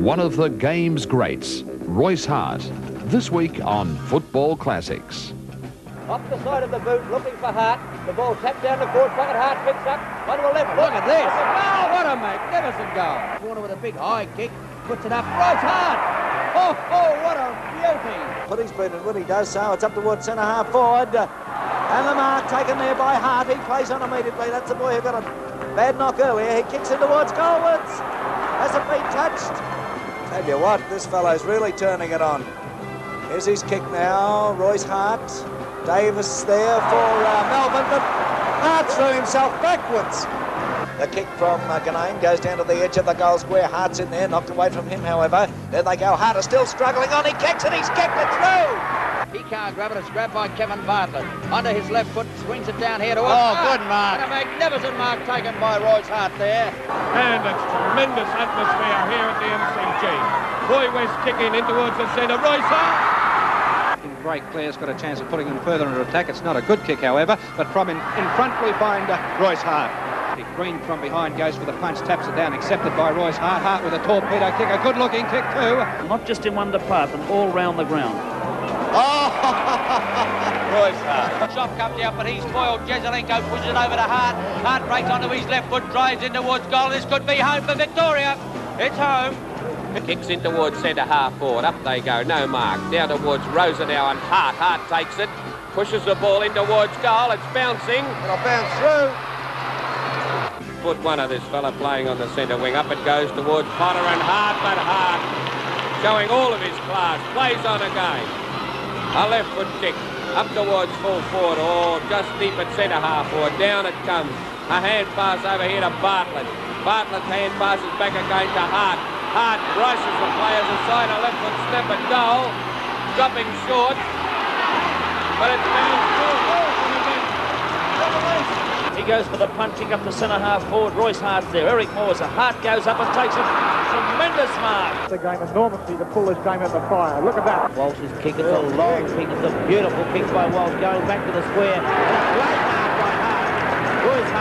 One of the game's greats, Royce Hart, this week on Football Classics. Off the side of the boot, looking for Hart. The ball tapped down the court pocket. Hart picks up. One to the left. Look at this. Oh, what a magnificent goal. Warner with a big high kick. Puts it up. Royce Hart. Oh, oh, what a beauty. Put his boot in when he does so. It's up towards centre half forward. And the mark taken there by Hart. He plays on immediately. That's the boy who got a bad knock earlier. He kicks in towards goalwards. Hasn't been touched. Tell you what, this fellow's really turning it on. Here's his kick now. Royce Hart. Davis there for uh, Melbourne, but Hart threw himself backwards. The kick from uh, Ganane goes down to the edge of the goal square. Hart's in there, knocked away from him, however. There they go. Hart is still struggling on. He kicks it. He's kicked it through. He can't grab it. It's grabbed by Kevin Bartlett. Under his left foot, swings it down here to Oh, Hart. good mark. And a magnificent mark taken by Royce Hart there. And it's tremendous atmosphere here at the MCG. Roy West kicking in towards the centre. Royce Hart. Great Clare's got a chance of putting them further into attack. It's not a good kick, however, but from in, in front we find uh, Royce Hart. Green from behind goes for the punch, taps it down, accepted by Royce Hart. Hart with a torpedo kick, a good-looking kick too. Not just in one department, all round the ground. Oh, Royce Hart. Shot comes out, but he's foiled. Jesaulenko pushes it over to Hart. Hart breaks onto his left foot, drives in towards goal. This could be home for Victoria. It's home. Kicks in towards centre half forward. Up they go. No mark. Down towards Rosa now and Hart. Hart takes it. Pushes the ball in towards goal. It's bouncing. It'll bounce through. Foot one of this fella playing on the centre wing. Up it goes towards Potter and Hart, but Hart showing all of his class. Plays on again. A left foot kick. Up towards full forward. Oh, just deep at centre half forward. Down it comes. A hand pass over here to Bartlett. Bartlett's hand passes back again to Hart. Hart brushes the players aside. A left foot step at goal. Dropping short. But it's bounced through. He goes for the punching up the centre half forward. Royce Hart's there. Eric Moore's a Hart goes up and takes a tremendous mark. the game enormously to pull this game out of the fire. Look at that. Walsh's kick. It's a long kick. It's a beautiful kick by Walsh going back to the square. And a great mark by Hart. Royce Hart.